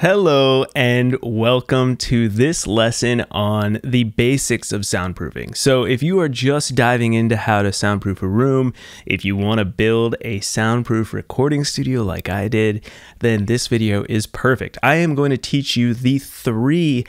Hello, and welcome to this lesson on the basics of soundproofing. So, if you are just diving into how to soundproof a room, if you want to build a soundproof recording studio like I did, then this video is perfect. I am going to teach you the three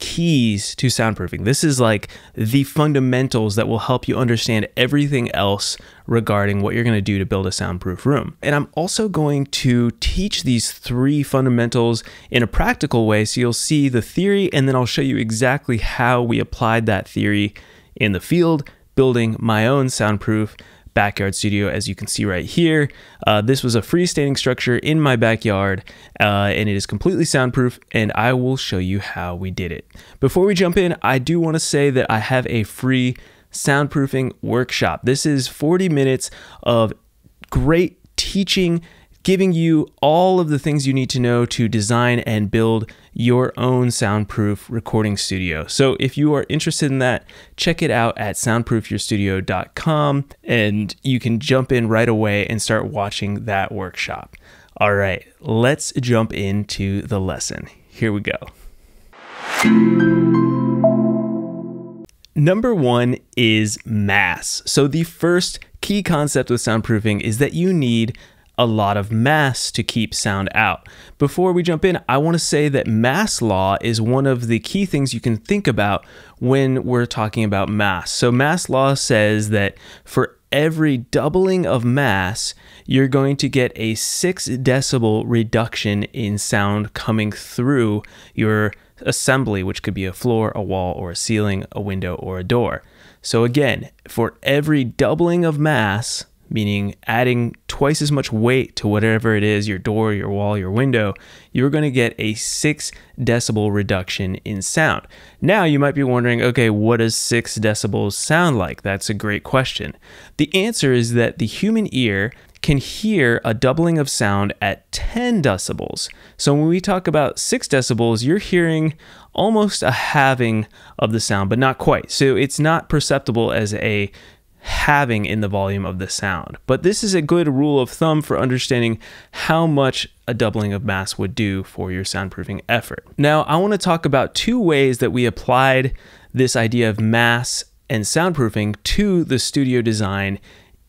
keys to soundproofing. This is like the fundamentals that will help you understand everything else regarding what you're going to do to build a soundproof room. And I'm also going to teach these three fundamentals in a practical way so you'll see the theory and then I'll show you exactly how we applied that theory in the field building my own soundproof backyard studio, as you can see right here. Uh, this was a freestanding structure in my backyard, uh, and it is completely soundproof, and I will show you how we did it. Before we jump in, I do want to say that I have a free soundproofing workshop. This is 40 minutes of great teaching giving you all of the things you need to know to design and build your own soundproof recording studio. So if you are interested in that, check it out at soundproofyourstudio.com and you can jump in right away and start watching that workshop. All right, let's jump into the lesson. Here we go. Number one is mass. So, the first key concept with soundproofing is that you need a lot of mass to keep sound out. Before we jump in, I want to say that mass law is one of the key things you can think about when we're talking about mass. So, mass law says that for every doubling of mass, you're going to get a six decibel reduction in sound coming through your assembly, which could be a floor, a wall, or a ceiling, a window, or a door. So, again, for every doubling of mass, meaning adding twice as much weight to whatever it is your door, your wall, your window, you're going to get a six decibel reduction in sound. Now, you might be wondering, okay, what does six decibels sound like? That's a great question. The answer is that the human ear can hear a doubling of sound at 10 decibels. So when we talk about 6 decibels, you're hearing almost a halving of the sound, but not quite. So it's not perceptible as a having in the volume of the sound. But this is a good rule of thumb for understanding how much a doubling of mass would do for your soundproofing effort. Now, I want to talk about two ways that we applied this idea of mass and soundproofing to the studio design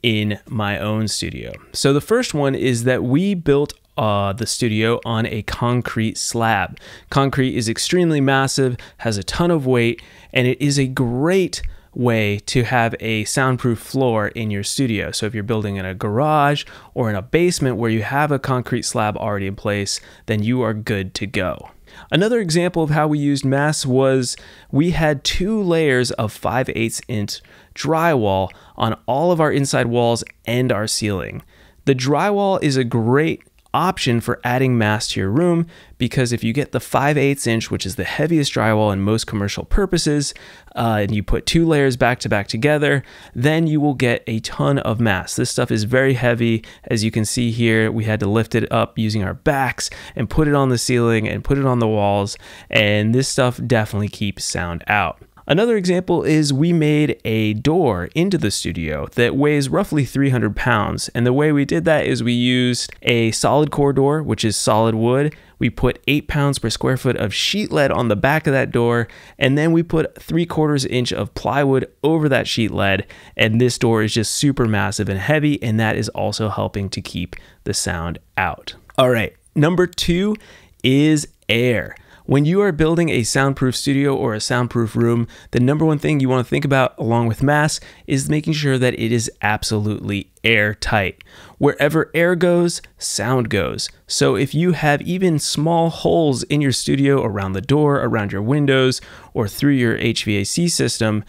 in my own studio. So, the first one is that we built uh, the studio on a concrete slab. Concrete is extremely massive, has a ton of weight, and it is a great way to have a soundproof floor in your studio. So if you're building in a garage or in a basement where you have a concrete slab already in place, then you are good to go. Another example of how we used mass was we had two layers of 5 8 inch drywall on all of our inside walls and our ceiling. The drywall is a great option for adding mass to your room because if you get the 5 8 inch, which is the heaviest drywall in most commercial purposes, uh, and you put two layers back to back together, then you will get a ton of mass. This stuff is very heavy. As you can see here, we had to lift it up using our backs and put it on the ceiling and put it on the walls, and this stuff definitely keeps sound out. Another example is we made a door into the studio that weighs roughly 300 pounds. And the way we did that is we used a solid core door, which is solid wood. We put eight pounds per square foot of sheet lead on the back of that door. And then we put three quarters inch of plywood over that sheet lead. And this door is just super massive and heavy. And that is also helping to keep the sound out. All right. Number two is air. When you are building a soundproof studio or a soundproof room, the number one thing you want to think about, along with mass, is making sure that it is absolutely airtight. Wherever air goes, sound goes. So if you have even small holes in your studio around the door, around your windows, or through your HVAC system,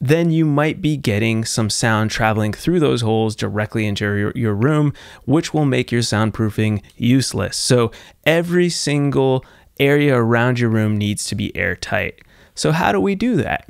then you might be getting some sound traveling through those holes directly into your, your room, which will make your soundproofing useless. So every single area around your room needs to be airtight. So, how do we do that?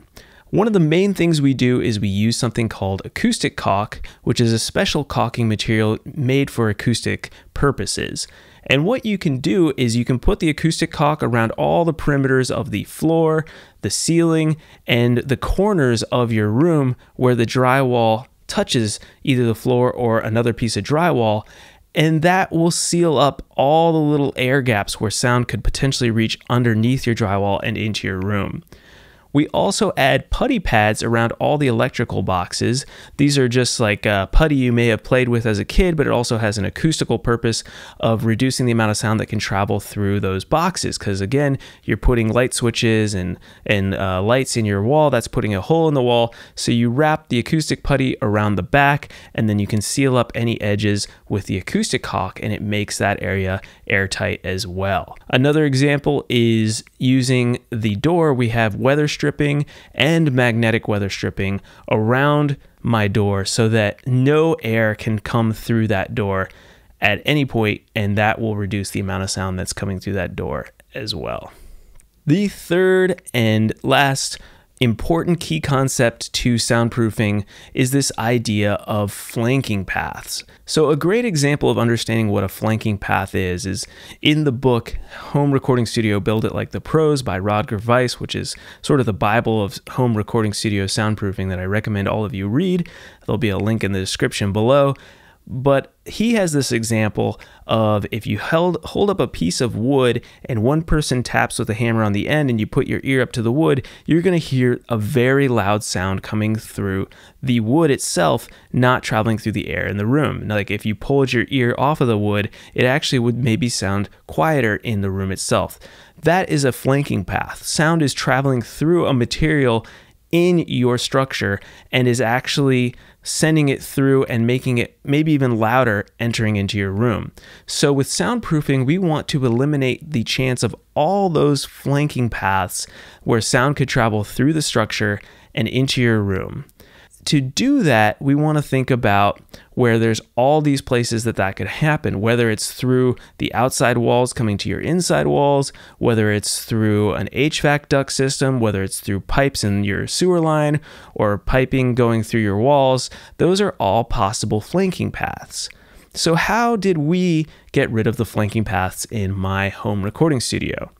One of the main things we do is we use something called acoustic caulk, which is a special caulking material made for acoustic purposes. And what you can do is you can put the acoustic caulk around all the perimeters of the floor, the ceiling, and the corners of your room where the drywall touches either the floor or another piece of drywall. And that will seal up all the little air gaps where sound could potentially reach underneath your drywall and into your room. We also add putty pads around all the electrical boxes. These are just like putty you may have played with as a kid, but it also has an acoustical purpose of reducing the amount of sound that can travel through those boxes. Because again, you're putting light switches and and uh, lights in your wall. That's putting a hole in the wall. So you wrap the acoustic putty around the back, and then you can seal up any edges with the acoustic caulk, and it makes that area airtight as well. Another example is using the door. We have weather stripping and magnetic weather stripping around my door so that no air can come through that door at any point, and that will reduce the amount of sound that's coming through that door as well. The third and last important key concept to soundproofing is this idea of flanking paths. So, a great example of understanding what a flanking path is is in the book Home Recording Studio Build It Like the Pros by Rod Gervais, which is sort of the Bible of home recording studio soundproofing that I recommend all of you read. There'll be a link in the description below. But he has this example of if you held hold up a piece of wood and one person taps with a hammer on the end and you put your ear up to the wood, you're going to hear a very loud sound coming through the wood itself, not traveling through the air in the room. Like if you pulled your ear off of the wood, it actually would maybe sound quieter in the room itself. That is a flanking path. Sound is traveling through a material in your structure and is actually sending it through and making it maybe even louder entering into your room. So, with soundproofing, we want to eliminate the chance of all those flanking paths where sound could travel through the structure and into your room to do that, we want to think about where there's all these places that that could happen, whether it's through the outside walls coming to your inside walls, whether it's through an HVAC duct system, whether it's through pipes in your sewer line or piping going through your walls. Those are all possible flanking paths. So, how did we get rid of the flanking paths in my home recording studio?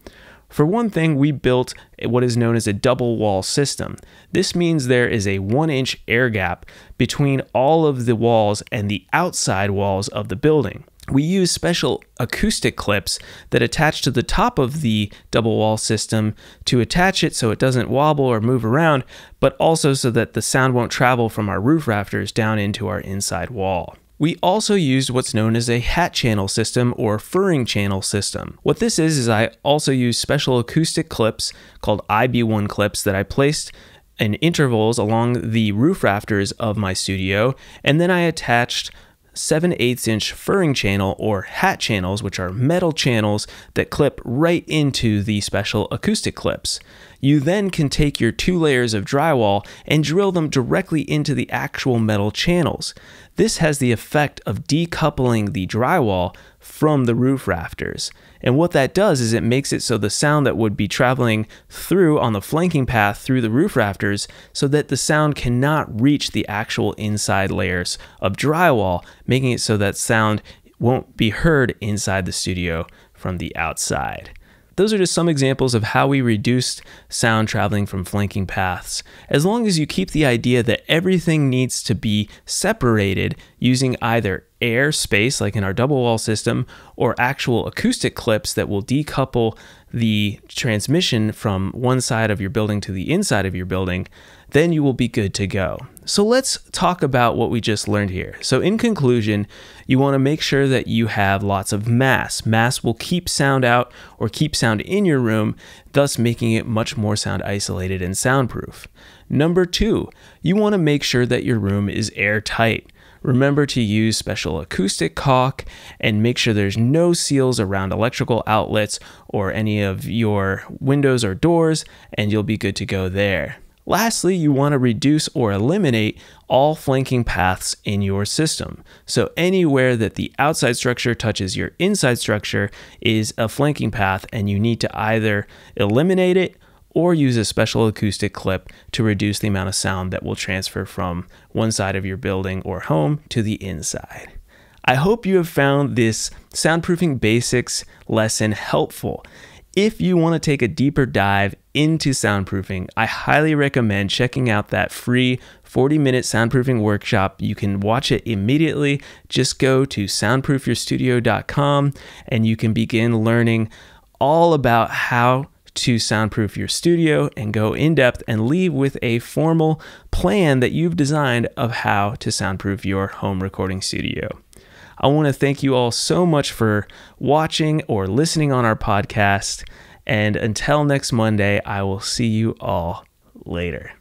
For one thing, we built what is known as a double wall system. This means there is a one inch air gap between all of the walls and the outside walls of the building. We use special acoustic clips that attach to the top of the double wall system to attach it so it doesn't wobble or move around, but also so that the sound won't travel from our roof rafters down into our inside wall. We also used what's known as a hat channel system or furring channel system. What this is, is I also use special acoustic clips called IB1 clips that I placed in intervals along the roof rafters of my studio, and then I attached 7 8 inch furring channel or hat channels, which are metal channels that clip right into the special acoustic clips. You then can take your two layers of drywall and drill them directly into the actual metal channels. This has the effect of decoupling the drywall from the roof rafters. And what that does is it makes it so the sound that would be traveling through on the flanking path through the roof rafters so that the sound cannot reach the actual inside layers of drywall, making it so that sound won't be heard inside the studio from the outside. Those are just some examples of how we reduced sound traveling from flanking paths. As long as you keep the idea that everything needs to be separated using either air space, like in our double wall system, or actual acoustic clips that will decouple the transmission from one side of your building to the inside of your building, then you will be good to go. So let's talk about what we just learned here. So, in conclusion, you want to make sure that you have lots of mass. Mass will keep sound out or keep sound in your room, thus making it much more sound isolated and soundproof. Number two, you want to make sure that your room is airtight. Remember to use special acoustic caulk and make sure there's no seals around electrical outlets or any of your windows or doors, and you'll be good to go there. Lastly, you want to reduce or eliminate all flanking paths in your system. So anywhere that the outside structure touches your inside structure is a flanking path and you need to either eliminate it or use a special acoustic clip to reduce the amount of sound that will transfer from one side of your building or home to the inside. I hope you have found this soundproofing basics lesson helpful. If you want to take a deeper dive into soundproofing, I highly recommend checking out that free 40 minute soundproofing workshop. You can watch it immediately. Just go to soundproofyourstudio.com and you can begin learning all about how to soundproof your studio and go in depth and leave with a formal plan that you've designed of how to soundproof your home recording studio. I want to thank you all so much for watching or listening on our podcast. And until next Monday, I will see you all later.